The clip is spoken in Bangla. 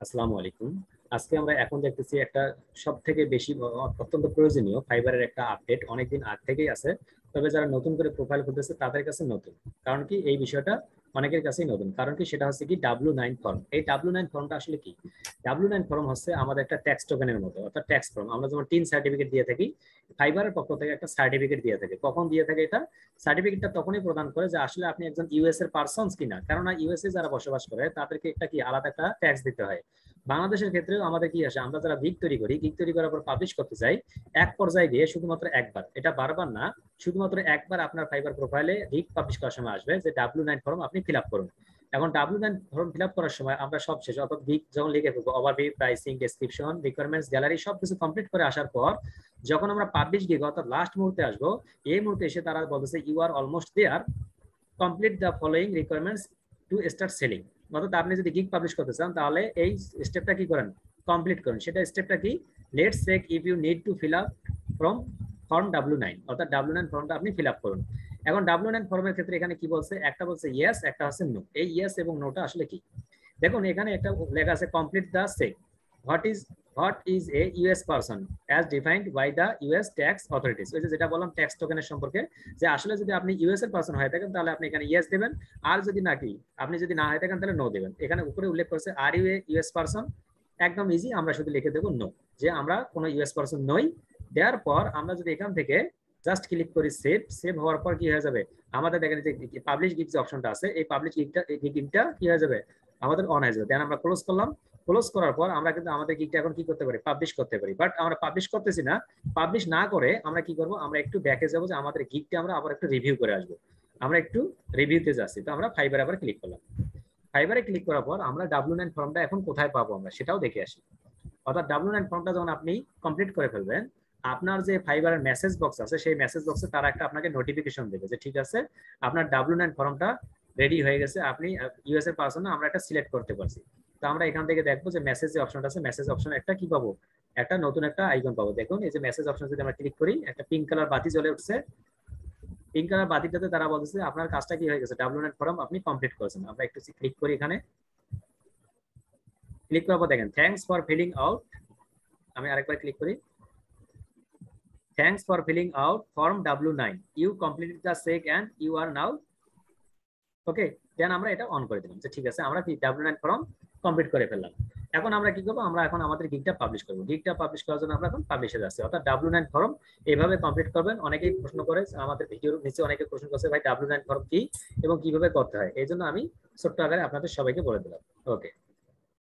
আসসালামু আলাইকুম। আজকে আমরা এখন দেখতেছি একটা সব থেকে বেশি অত্যন্ত প্রয়োজনীয় ফাইবারের একটা আপডেট। অনেকদিন আগ থেকেই আছে। তবে যারা নতুন করে প্রোফাইল করতেছে তাদের কাছে নতুন। কারণ কি এই বিষয়টা অনেকের কাছেই নতুন। কারণ কি? সেটা হচ্ছে কি? ডাব্লু নাইন ফর্ম এই ডাব্লু নাইন ফর্মটা আসলে কি? ডাব্লু নাইন ফর্ম হচ্ছে আমাদের একটা ট্যাক্স টোকেনের মতো, অর্থাৎ ট্যাক্স ফর্ম আমরা যেমন টিন সার্টিফিকেট দিয়ে থাকি ফাইবারের পক্ষ থেকে একটা সার্টিফিকেট দিয়ে থাকে। কখন দিয়ে থাকে এটা? সার্টিফিকেটটা তখনই প্রদান করে যে আসলে আপনি একজন ইউএস এর পার্সনস কিনা। কেননা ইউএসএ যারা বসবাস করে, তাদেরকে একটা কি? আলাদা একটা ট্যাক্স দিতে হয়। বাংলাদেশের ক্ষেত্রেও আমাদের কি আসে? আমরা যারা গিক তৈরি করি গিক তৈরি করার পর পাবলিশ করতে চাই এক পর্যায়ে গিয়ে শুধুমাত্র একবার, এটা বারবার না, শুধুমাত্র একবার আপনার ফাইবার প্রোফাইলে গিক পাবলিশ করার সময় আসবে, যে ডাব্লিউ নাইন ফর্ম আপনি ফিল আপ করুন। এখন W nine form fill up করার সময় আমরা সব শেষ, অর্থাৎ গিক যখন লিখে ফেলব overview pricing description requirements gallery সব কিছু কমপ্লিট করে আসার পর, যখন আমরা পাবলিশ গিগ অর্থাৎ লাস্ট মুহূর্তে আসব, এই মুহূর্তে এসে তারা বলতেছে you are almost there complete the following requirements to start selling অর্থাৎ আপনি যদি গিগ পাবলিশ করতে চান, তাহলে এই স্টেপটা কি করেন? কমপ্লিট করেন। সেটা স্টেপটা কি? Let check if you need to fill up from form W nine অর্থাৎ ডাব্লু নাইন ফর্মটা আপনি ফিল আপ করুন। এখন ডাব্লু নাইন ফর্মের ক্ষেত্রে এখানে কি বলছে? একটা বলছে ইয়েস একটা হচ্ছে নো এই ইয়েস এবং নোটা আসলে কি? দেখুন, এখানে একটা লেখা আছে complete the check what is what is a US person as defined by the US tax authorities ওই যেটা বললাম ট্যাক্স টোকেনের সম্পর্কে, যে আসলে যদি আপনি ইউএস এর পারসন হয়ে থাকেন, তাহলে আপনি এখানে ইয়েস দেবেন। আর যদি নাকি আপনি যদি না হয়ে থাকেন, তাহলে নো দেবেন। এখানে উপরে উল্লেখ করেছে are you a US person একদম ইজি আমরা শুধু লিখে দেবো নো যে আমরা কোনো ইউএস পারসন নই। দেওয়ার পর আমরা যদি এখান থেকে জাস্ট ক্লিক করি সেভ সেভ হওয়ার পর কি হয়ে যাবে? আমাদের দেখেন যে পাবলিশ গিগ যে অপশনটা আছে, এই পাবলিশ গিগটা গিগটা কি হয়ে যাবে? আমাদের অন হয়ে যাবে। দেন আমরা ক্লোজ করলাম। ক্লোজ করার পর আমরা কিন্তু আমাদের গিগটা এখন কি করতে পারি? পাবলিশ করতে পারি। বাট আমরা পাবলিশ করতেছি না পাবলিশ না করে আমরা কি করব? আমরা একটু ব্যাকে যাব যে আমাদের গিগটা আমরা আবার একটু রিভিউ করে আসব। আমরা একটু রিভিউতে যাচ্ছি। তো আমরা ফাইবার আবার ক্লিক করলাম। ফাইবারে ক্লিক করার পর আমরা ডাব্লু নাইন ফর্মটা এখন কোথায় পাবো আমরা সেটাও দেখে আসি। অর্থাৎ ডাব্লু নাইন ফর্মটা যখন আপনি কমপ্লিট করে ফেলবেন, আপনার যে ফাইবারের মেসেজ বক্স আছে, সেই মেসেজ বক্সে তারা একটা আপনাকে নোটিফিকেশন দেবে যে ঠিক আছে, আপনার ডাব্লু নাইন ফর্মটা রেডি হয়ে গেছে। আপনি ইউএস এর পারসন আমরা একটা সিলেক্ট করতে পারছি। তো আমরা এখান থেকে দেখব যে মেসেজ যে অপশনটা আছে মেসেজ অপশন একটা কি পাবো? একটা নতুন একটা আইকন পাবো। দেখুন, এই যে মেসেজ অপশন যদি আমরা ক্লিক করি, একটা পিঙ্ক কালার বাতি জ্বলে উঠছে। পিঙ্ক কালার বাতিটাতে তারা বলতেছে, আপনার কাজটা কি হয়ে গেছে? ডাব্লিউ নেট ফর্ম আপনি কমপ্লিট করেছেন। আমরা একটু ক্লিক করি এখানে। ক্লিক করার পর দেখেন থ্যাংকস ফর ফিলিং আউট আমি আরেকবার ক্লিক করি। Thanks for filling out form W nine you complete the check and you are now okay then আমরা এটা অন করে দিলাম। যে ঠিক আছে, আমরা কি ডাব্লিউ নাইন ফর্ম কমপ্লিট করে ফেললাম। এখন আমরা কি করব? আমরা এখন আমাদের গিকটা পাবলিশ করব। গিকটা পাবলিশ করার জন্য আমরা এখন পাবলিশে যাচ্ছি। অর্থাৎ ডাব্লু নাইন ফর্ম এইভাবে কমপ্লিট করবেন। অনেকেই প্রশ্ন করে, আমাদের ভিডিওর নিচে অনেকে প্রশ্ন করছে, ভাই ডাব্লু নাইন ফর্ম কি এবং কীভাবে করতে হয়? এই জন্য আমি ছোট্ট আকারে আপনাদের সবাইকে বলে দিলাম। ওকে